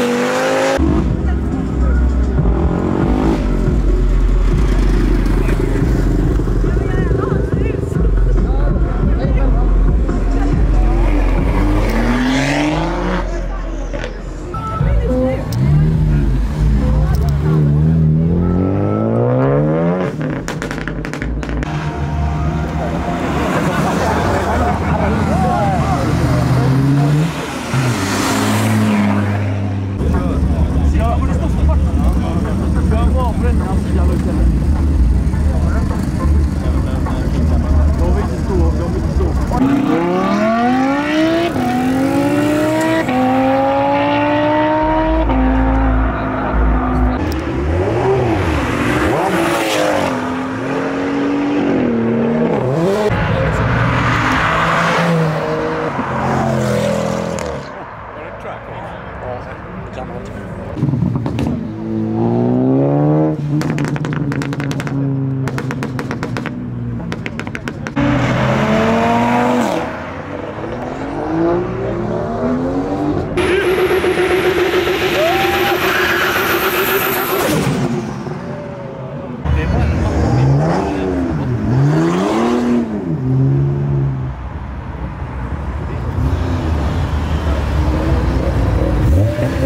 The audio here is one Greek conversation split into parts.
Thank you. Thank you.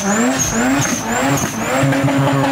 Oh you.